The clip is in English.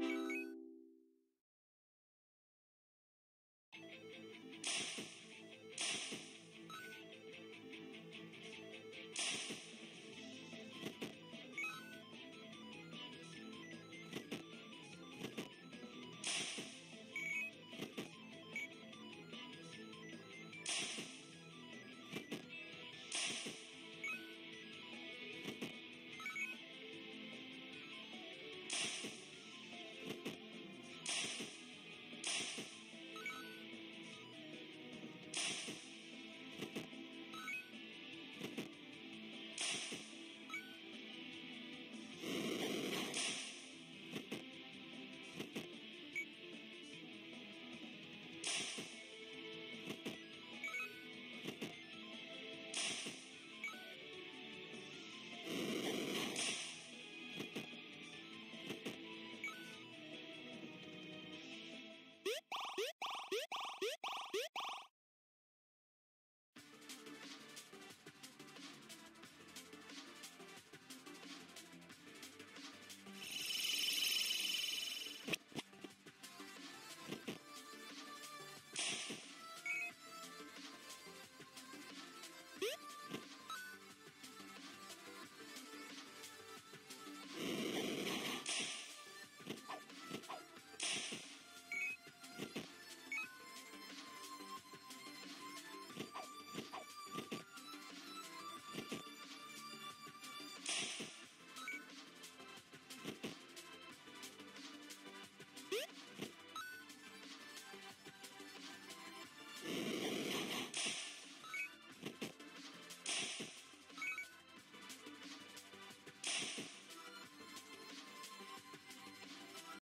you